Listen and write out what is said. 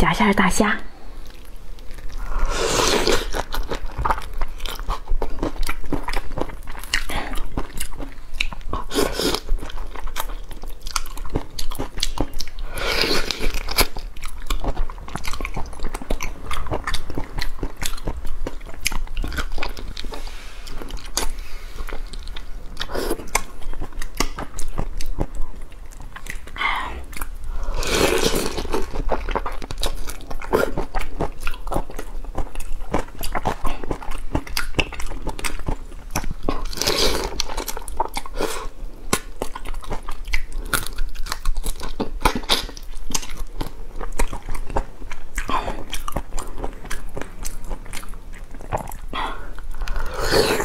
夹馅大虾。Yeah.